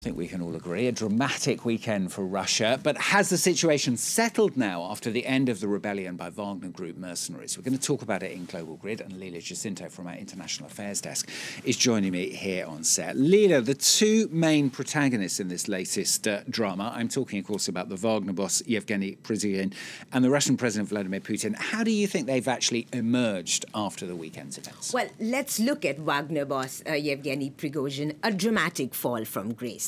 I think we can all agree, a dramatic weekend for Russia. But has the situation settled now after the end of the rebellion by Wagner Group mercenaries? We're going to talk about it in Global Grid, and Leela Jacinto from our International Affairs Desk is joining me here on set. Leila, the two main protagonists in this latest uh, drama, I'm talking, of course, about the Wagner boss Yevgeny Prigozhin and the Russian President Vladimir Putin. How do you think they've actually emerged after the weekend's events? Well, let's look at Wagner boss uh, Yevgeny Prigozhin, a dramatic fall from grace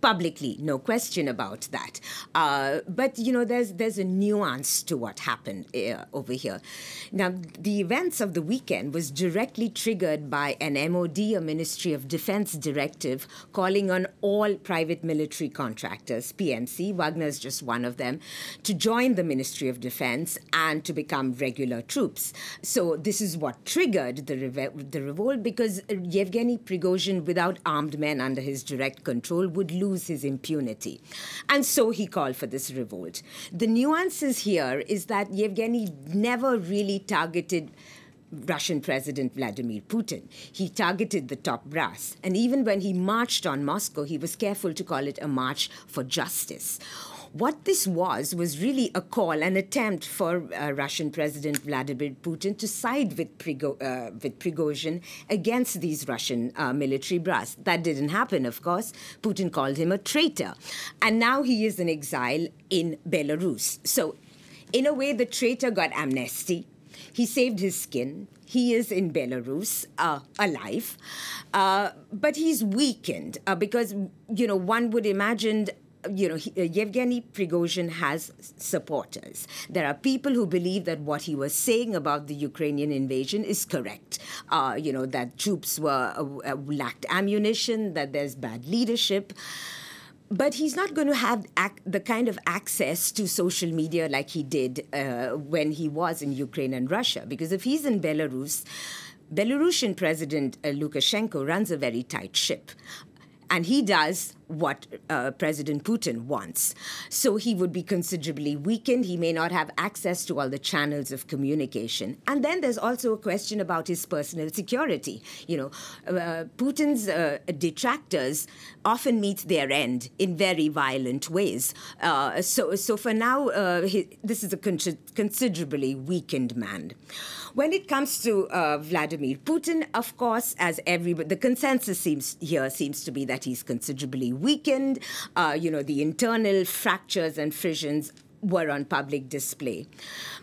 publicly, no question about that. Uh, but you know, there's there's a nuance to what happened uh, over here. Now, the events of the weekend was directly triggered by an MOD, a Ministry of Defense directive, calling on all private military contractors, PMC, Wagner is just one of them, to join the Ministry of Defense and to become regular troops. So this is what triggered the, the revolt because Yevgeny Prigozhin, without armed men under his direct control, would lose lose his impunity. And so he called for this revolt. The nuances here is that Yevgeny never really targeted Russian President Vladimir Putin. He targeted the top brass. And even when he marched on Moscow, he was careful to call it a march for justice. What this was was really a call, an attempt for uh, Russian President Vladimir Putin to side with, Prigo, uh, with Prigozhin against these Russian uh, military brass. That didn't happen, of course. Putin called him a traitor. And now he is in exile in Belarus. So, in a way, the traitor got amnesty. He saved his skin. He is in Belarus, uh, alive, uh, but he's weakened uh, because you know one would imagine you know, he, uh, Yevgeny Prigozhin has supporters. There are people who believe that what he was saying about the Ukrainian invasion is correct. Uh, you know, that troops were uh, uh lacked ammunition, that there's bad leadership. But he's not going to have the kind of access to social media like he did uh, when he was in Ukraine and Russia. Because if he's in Belarus, Belarusian President uh, Lukashenko runs a very tight ship. And he does what uh, President Putin wants. So he would be considerably weakened. He may not have access to all the channels of communication. And then there's also a question about his personal security. You know, uh, Putin's uh, detractors often meet their end in very violent ways. Uh, so, so for now, uh, he, this is a con- considerably weakened man. When it comes to uh, Vladimir Putin, of course, as everybody, the consensus seems here seems to be that he's considerably weakened. Uh, you know, the internal fractures and frissions were on public display.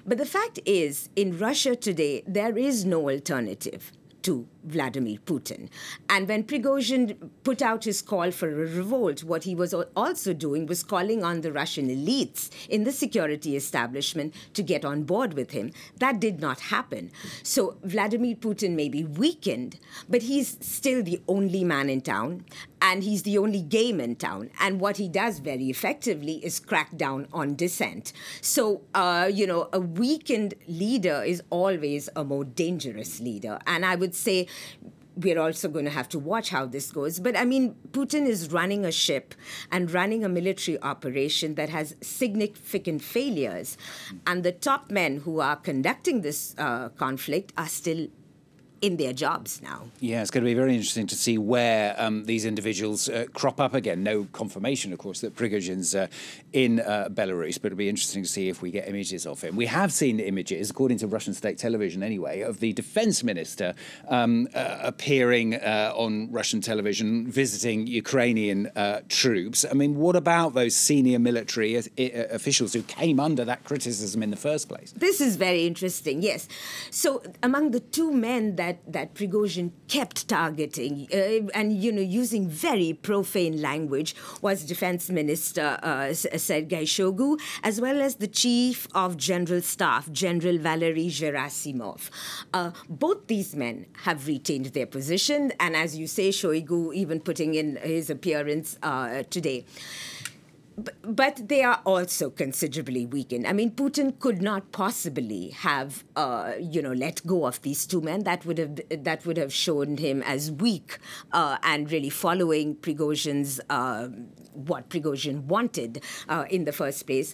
But the fact is, in Russia today, there is no alternative to Vladimir Putin. And when Prigozhin put out his call for a revolt, what he was also doing was calling on the Russian elites in the security establishment to get on board with him. That did not happen. So Vladimir Putin may be weakened, but he's still the only man in town, and he's the only game in town. And what he does very effectively is crack down on dissent. So, uh, you know, a weakened leader is always a more dangerous leader. And I would say we're also going to have to watch how this goes. But I mean, Putin is running a ship and running a military operation that has significant failures. And the top men who are conducting this uh, conflict are still in their jobs now. Yeah, it's going to be very interesting to see where um, these individuals uh, crop up again. No confirmation, of course, that Prigozhin's uh, in uh, Belarus, but it'll be interesting to see if we get images of him. We have seen images, according to Russian state television anyway, of the defense minister um, uh, appearing uh, on Russian television, visiting Ukrainian uh, troops. I mean, what about those senior military officials who came under that criticism in the first place? This is very interesting, yes. So, among the two men that that that Prigozhin kept targeting uh, and you know using very profane language was Defense Minister uh, Sergei Shoigu, as well as the Chief of General Staff General Valery Gerasimov. Uh, both these men have retained their position, and as you say, Shoigu even putting in his appearance uh, today but they are also considerably weakened. I mean, Putin could not possibly have, uh, you know, let go of these two men. That would have that would have shown him as weak uh, and really following Prigozhin's uh, what Prigozhin wanted uh, in the first place.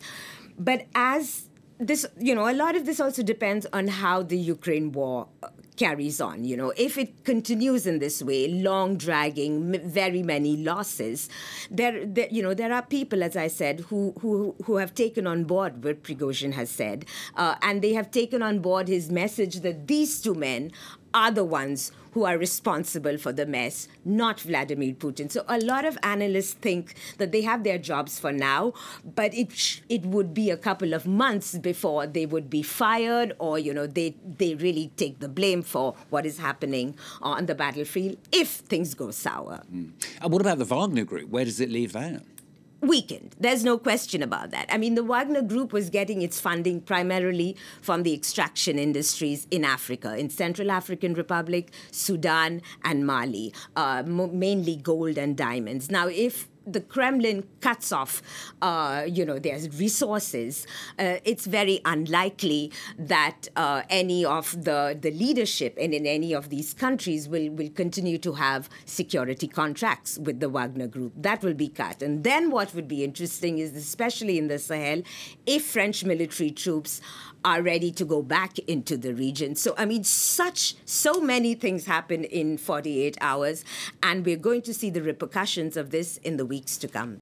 But as this, you know, a lot of this also depends on how the Ukraine war uh, carries on. You know, if it continues in this way, long dragging, very many losses, there, there, you know, there are people, as I said, who who who have taken on board what Prigozhin has said, uh, and they have taken on board his message that these two men are the ones who are responsible for the mess, not Vladimir Putin. So a lot of analysts think that they have their jobs for now, but it it would be a couple of months before they would be fired, or you know they they really take the blame for what is happening on the battlefield if things go sour. Mm. And what about the Wagner Group? Where does it leave that? Weakened. There's no question about that. I mean, the Wagner Group was getting its funding primarily from the extraction industries in Africa, in Central African Republic, Sudan, and Mali, uh, mainly gold and diamonds. Now, if the Kremlin cuts off, uh, you know, their resources, uh, it's very unlikely that uh, any of the, the leadership in, in any of these countries will, will continue to have security contracts with the Wagner Group. That will be cut. And then what would be interesting is, especially in the Sahel, if French military troops are ready to go back into the region. So, I mean, such, so many things happen in 48 hours, and we're going to see the repercussions of this in the weeks to come.